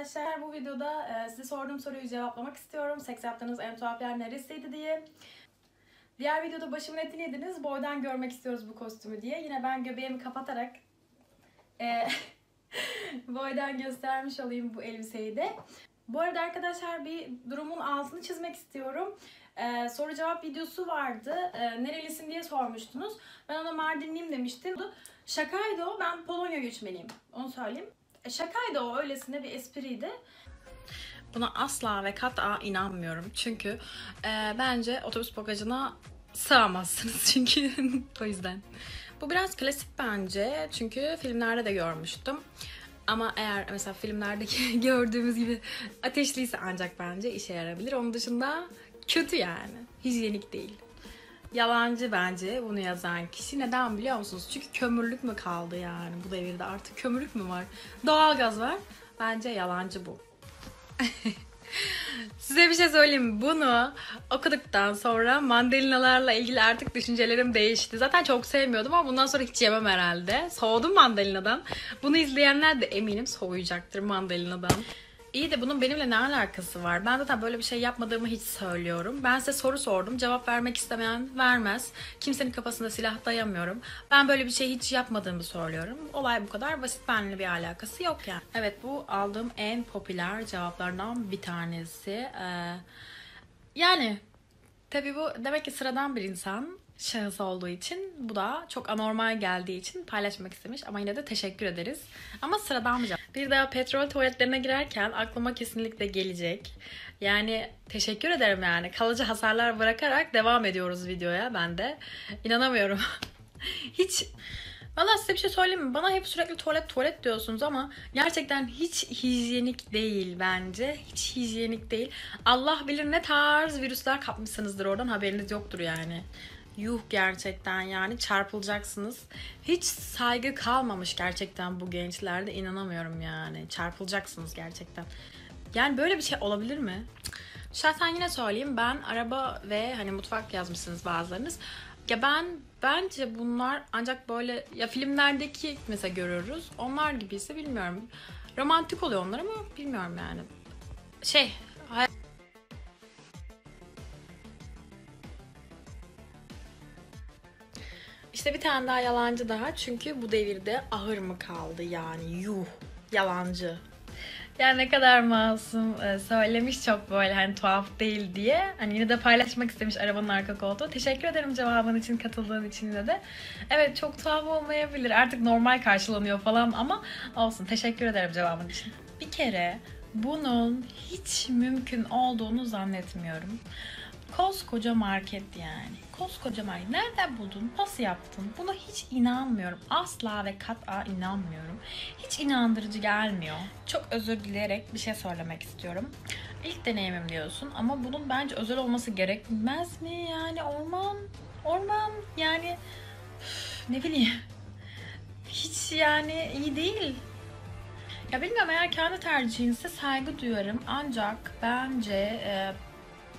arkadaşlar. Bu videoda e, size sorduğum soruyu cevaplamak istiyorum. Seks yaptığınız en tuhaf yer neresiydi diye. Diğer videoda başımın etini yediniz. Boydan görmek istiyoruz bu kostümü diye. Yine ben göbeğimi kapatarak e, boydan göstermiş olayım bu elbiseyi de. Bu arada arkadaşlar bir durumun altını çizmek istiyorum. Ee, soru cevap videosu vardı. Ee, nerelisin diye sormuştunuz. Ben ona Mardinliyim demiştim. Şakaydı o. Ben Polonya göçmeniyim. Onu söyleyeyim. E, şakaydı o. Öylesine bir espriydi. Buna asla ve kat'a inanmıyorum. Çünkü e, bence otobüs bagajına sığamazsınız. Çünkü o yüzden. Bu biraz klasik bence. Çünkü filmlerde de görmüştüm. Ama eğer mesela filmlerdeki gördüğümüz gibi ateşliyse ancak bence işe yarabilir. Onun dışında kötü yani. Hijyenik değil. Yalancı bence bunu yazan kişi. Neden biliyor musunuz? Çünkü kömürlük mü kaldı yani bu devirde? Artık kömürlük mü var? Doğalgaz var. Bence yalancı bu. Size bir şey söyleyeyim? Bunu okuduktan sonra mandalinalarla ilgili artık düşüncelerim değişti. Zaten çok sevmiyordum ama bundan sonra hiç yemem herhalde. Soğudum mandalinadan. Bunu izleyenler de eminim soğuyacaktır mandalinadan. İyi de bunun benimle ne alakası var? Ben zaten böyle bir şey yapmadığımı hiç söylüyorum. Ben size soru sordum. Cevap vermek istemeyen vermez. Kimsenin kafasında silah dayamıyorum. Ben böyle bir şey hiç yapmadığımı söylüyorum. Olay bu kadar basit. Benimle bir alakası yok yani. Evet bu aldığım en popüler cevaplardan bir tanesi. Ee, yani tabii bu demek ki sıradan bir insan şahıs olduğu için bu da çok anormal geldiği için paylaşmak istemiş ama yine de teşekkür ederiz. Ama sıradan bir. Bir daha petrol tuvaletlerine girerken aklıma kesinlikle gelecek. Yani teşekkür ederim yani. Kalıcı hasarlar bırakarak devam ediyoruz videoya ben de. İnanamıyorum. Hiç Valla size bir şey söyleyeyim mi? Bana hep sürekli tuvalet tuvalet diyorsunuz ama gerçekten hiç hijyenik değil bence. Hiç hijyenik değil. Allah bilir ne tarz virüsler kapmışsınızdır oradan haberiniz yoktur yani. Yuh gerçekten yani çarpılacaksınız. Hiç saygı kalmamış gerçekten bu gençlerde inanamıyorum yani. Çarpılacaksınız gerçekten. Yani böyle bir şey olabilir mi? Şahsen yine söyleyeyim ben araba ve hani mutfak yazmışsınız bazılarınız. Ya ben bence bunlar ancak böyle ya filmlerdeki mesela görüyoruz. Onlar gibiyse bilmiyorum. Romantik oluyor onlar ama bilmiyorum yani. Şey İşte bir tane daha yalancı daha. Çünkü bu devirde ahır mı kaldı yani yuh yalancı. Yani ne kadar masum e, söylemiş çok böyle hani tuhaf değil diye. Hani yine de paylaşmak istemiş arabanın arka koltuğu. Teşekkür ederim cevabın için, katıldığın için yine de. Evet çok tuhaf olmayabilir. Artık normal karşılanıyor falan ama olsun. Teşekkür ederim cevabın için. Bir kere bunun hiç mümkün olduğunu zannetmiyorum. Koskoca market yani. Koskoca market. Nereden buldun? Nasıl yaptın? Buna hiç inanmıyorum. Asla ve kat'a inanmıyorum. Hiç inandırıcı gelmiyor. Çok özür dileyerek bir şey söylemek istiyorum. İlk deneyimim diyorsun ama bunun bence özel olması gerekmez mi? Yani orman, orman yani ne bileyim. Hiç yani iyi değil. Ya bilmiyorum eğer kendi tercihinse saygı duyarım. Ancak bence e,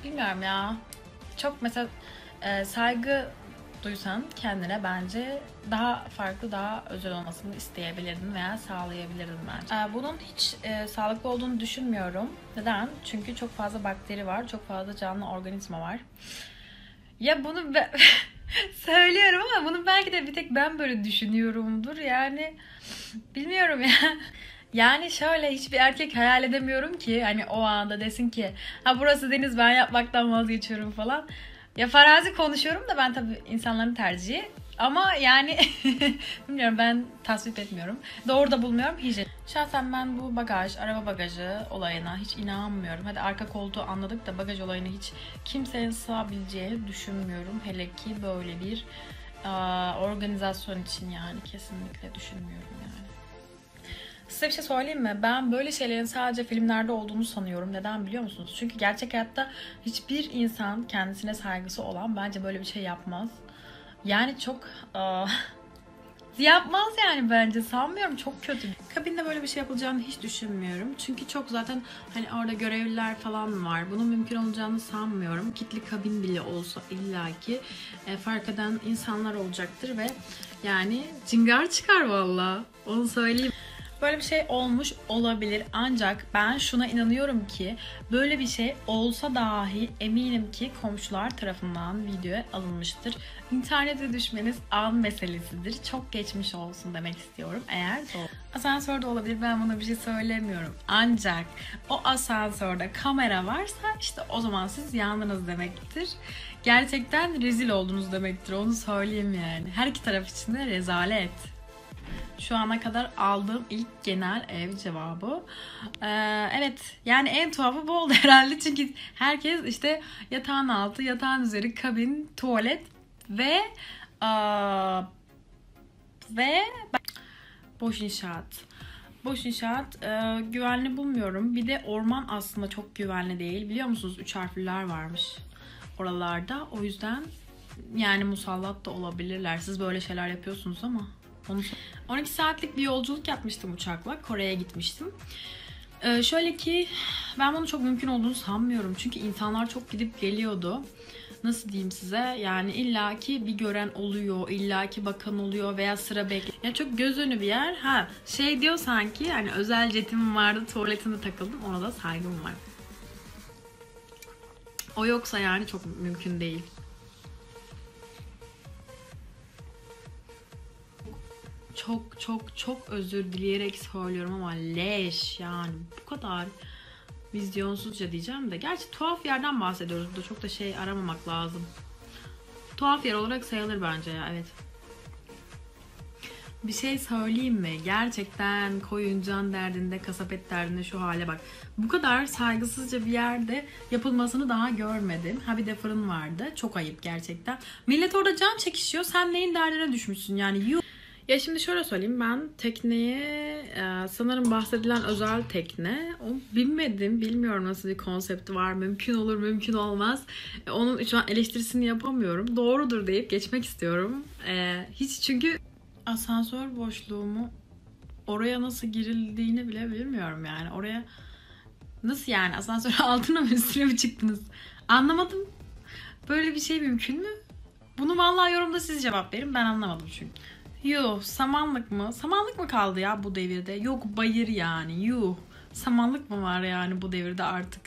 bilmiyorum ya. Çok mesela e, saygı duysan kendine bence daha farklı, daha özel olmasını isteyebilirdin veya sağlayabilirdin bence. E, bunun hiç e, sağlıklı olduğunu düşünmüyorum. Neden? Çünkü çok fazla bakteri var, çok fazla canlı organizma var. Ya bunu be- söylüyorum ama bunu belki de bir tek ben böyle düşünüyorumdur. Yani bilmiyorum ya. Yani şöyle hiçbir erkek hayal edemiyorum ki hani o anda desin ki ha burası deniz ben yapmaktan vazgeçiyorum falan. Ya farazi konuşuyorum da ben tabii insanların tercihi. Ama yani bilmiyorum ben tasvip etmiyorum. Doğru da bulmuyorum hijyen. Şahsen ben bu bagaj, araba bagajı olayına hiç inanmıyorum. Hadi arka koltuğu anladık da bagaj olayını hiç kimsenin sığabileceğini düşünmüyorum. Hele ki böyle bir aa, organizasyon için yani kesinlikle düşünmüyorum yani. Size bir şey söyleyeyim mi? Ben böyle şeylerin sadece filmlerde olduğunu sanıyorum. Neden biliyor musunuz? Çünkü gerçek hayatta hiçbir insan kendisine saygısı olan bence böyle bir şey yapmaz. Yani çok aa, yapmaz yani bence sanmıyorum çok kötü. Kabinde böyle bir şey yapılacağını hiç düşünmüyorum. Çünkü çok zaten hani orada görevliler falan var. Bunun mümkün olacağını sanmıyorum. Kitli kabin bile olsa illaki e, fark eden insanlar olacaktır ve yani cingar çıkar valla. Onu söyleyeyim. Böyle bir şey olmuş olabilir ancak ben şuna inanıyorum ki böyle bir şey olsa dahi eminim ki komşular tarafından videoya alınmıştır. İnternete düşmeniz an meselesidir. Çok geçmiş olsun demek istiyorum eğer doğru. Asansörde olabilir ben buna bir şey söylemiyorum. Ancak o asansörde kamera varsa işte o zaman siz yandınız demektir. Gerçekten rezil oldunuz demektir onu söyleyeyim yani. Her iki taraf için de rezalet. Şu ana kadar aldığım ilk genel ev cevabı. Ee, evet yani en tuhafı bu oldu herhalde. Çünkü herkes işte yatağın altı, yatağın üzeri, kabin, tuvalet ve aa, ve boş inşaat. Boş inşaat e, güvenli bulmuyorum. Bir de orman aslında çok güvenli değil. Biliyor musunuz? Üç harfliler varmış oralarda. O yüzden yani musallat da olabilirler. Siz böyle şeyler yapıyorsunuz ama. Onu 12 saatlik bir yolculuk yapmıştım uçakla. Kore'ye gitmiştim. Ee, şöyle ki ben bunu çok mümkün olduğunu sanmıyorum. Çünkü insanlar çok gidip geliyordu. Nasıl diyeyim size? Yani illaki bir gören oluyor, illaki bakan oluyor veya sıra bekliyor. Yani çok göz önü bir yer. Ha şey diyor sanki yani özel jetim vardı, tuvaletinde takıldım. Ona da saygım var. O yoksa yani çok mümkün değil. Çok çok çok özür dileyerek söylüyorum ama leş yani bu kadar vizyonsuzca diyeceğim de. Gerçi tuhaf yerden bahsediyoruz burada çok da şey aramamak lazım. Tuhaf yer olarak sayılır bence ya evet. Bir şey söyleyeyim mi? Gerçekten koyuncan derdinde, kasap et derdinde şu hale bak. Bu kadar saygısızca bir yerde yapılmasını daha görmedim. Ha bir de fırın vardı. Çok ayıp gerçekten. Millet orada can çekişiyor. Sen neyin derdine düşmüşsün yani? Yuh. Ya şimdi şöyle söyleyeyim ben tekneye e, sanırım bahsedilen özel tekne o bilmedim bilmiyorum nasıl bir konsepti var mümkün olur mümkün olmaz. E, onun şu an eleştirisini yapamıyorum. Doğrudur deyip geçmek istiyorum. E, hiç çünkü asansör boşluğumu oraya nasıl girildiğini bile bilmiyorum yani. Oraya nasıl yani asansör altına mı üstüne mi çıktınız? Anlamadım. Böyle bir şey mümkün mü? Bunu vallahi yorumda siz cevap verin ben anlamadım çünkü. Yuh samanlık mı? Samanlık mı kaldı ya bu devirde? Yok bayır yani yuh. Samanlık mı var yani bu devirde artık?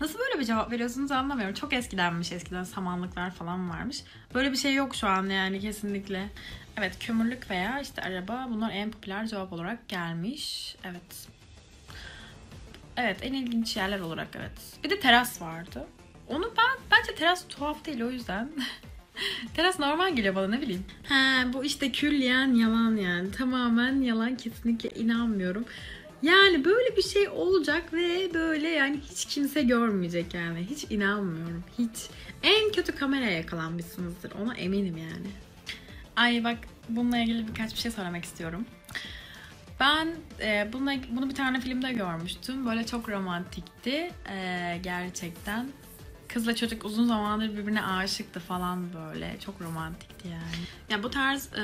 Nasıl böyle bir cevap veriyorsunuz anlamıyorum. Çok eskidenmiş eskiden samanlıklar falan varmış. Böyle bir şey yok şu an yani kesinlikle. Evet kömürlük veya işte araba bunlar en popüler cevap olarak gelmiş. Evet. Evet en ilginç yerler olarak evet. Bir de teras vardı. Onu ben bence teras tuhaf değil o yüzden. Teras normal geliyor bana ne bileyim. Ha bu işte külliyen yalan yani. Tamamen yalan kesinlikle inanmıyorum. Yani böyle bir şey olacak ve böyle yani hiç kimse görmeyecek yani. Hiç inanmıyorum. Hiç. En kötü kameraya yakalanmışsınızdır. Ona eminim yani. Ay bak bununla ilgili birkaç bir şey söylemek istiyorum. Ben e, bununla, bunu bir tane filmde görmüştüm. Böyle çok romantikti. E, gerçekten kızla çocuk uzun zamandır birbirine aşıktı falan böyle. Çok romantikti yani. Ya bu tarz e,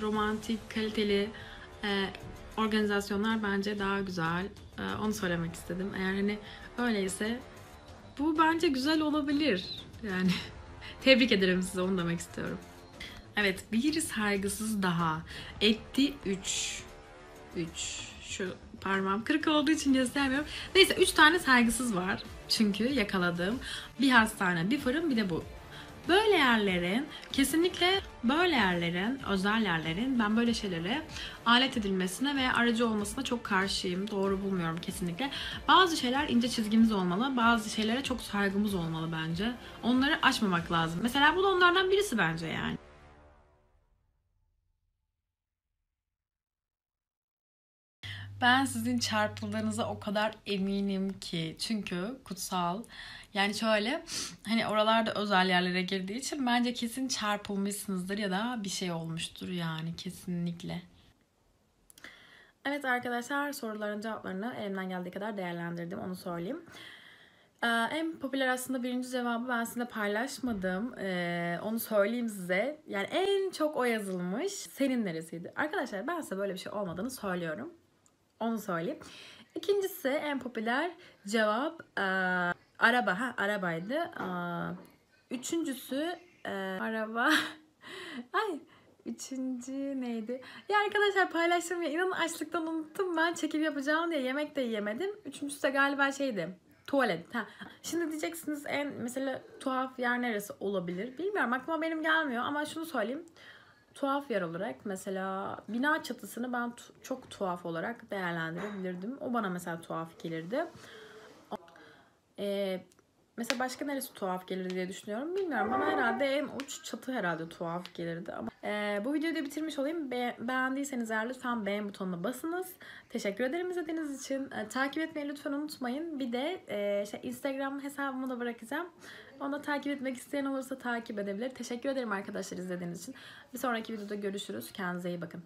romantik, kaliteli e, organizasyonlar bence daha güzel. E, onu söylemek istedim. Eğer hani öyleyse bu bence güzel olabilir. Yani tebrik ederim size onu demek istiyorum. Evet bir saygısız daha. Etti 3. 3. Şu parmağım kırık olduğu için göstermiyorum. Neyse 3 tane saygısız var. Çünkü yakaladığım bir hastane, bir fırın bir de bu. Böyle yerlerin kesinlikle böyle yerlerin, özel yerlerin ben böyle şeylere alet edilmesine veya aracı olmasına çok karşıyım. Doğru bulmuyorum kesinlikle. Bazı şeyler ince çizgimiz olmalı. Bazı şeylere çok saygımız olmalı bence. Onları aşmamak lazım. Mesela bu da onlardan birisi bence yani. Ben sizin çarpıldığınıza o kadar eminim ki. Çünkü kutsal. Yani şöyle hani oralarda özel yerlere girdiği için bence kesin çarpılmışsınızdır ya da bir şey olmuştur yani kesinlikle. Evet arkadaşlar soruların cevaplarını elimden geldiği kadar değerlendirdim onu söyleyeyim. Ee, en popüler aslında birinci cevabı ben sizinle paylaşmadım. Ee, onu söyleyeyim size. Yani en çok o yazılmış. Senin neresiydi? Arkadaşlar ben size böyle bir şey olmadığını söylüyorum. Onu söyleyeyim. İkincisi en popüler cevap e, araba. Ha arabaydı. E, üçüncüsü e, araba. Ay Üçüncü neydi? Ya arkadaşlar paylaştım ya inanın açlıktan unuttum ben çekim yapacağım diye yemek de yiyemedim. Üçüncüsü de galiba şeydi. Tuvalet. Ha. Şimdi diyeceksiniz en mesela tuhaf yer neresi olabilir? Bilmiyorum aklıma benim gelmiyor ama şunu söyleyeyim. Tuhaf yer olarak mesela bina çatısını ben tu- çok tuhaf olarak değerlendirebilirdim. O bana mesela tuhaf gelirdi. Ee, mesela başka neresi tuhaf gelir diye düşünüyorum. Bilmiyorum bana herhalde en uç çatı herhalde tuhaf gelirdi. Ama Ee, bu videoyu da bitirmiş olayım. Be- beğendiyseniz eğer lütfen beğen butonuna basınız. Teşekkür ederim izlediğiniz için. Ee, takip etmeyi lütfen unutmayın. Bir de e, şey, Instagram hesabımı da bırakacağım. Da takip etmek isteyen olursa takip edebilir. Teşekkür ederim arkadaşlar izlediğiniz için. Bir sonraki videoda görüşürüz. Kendinize iyi bakın.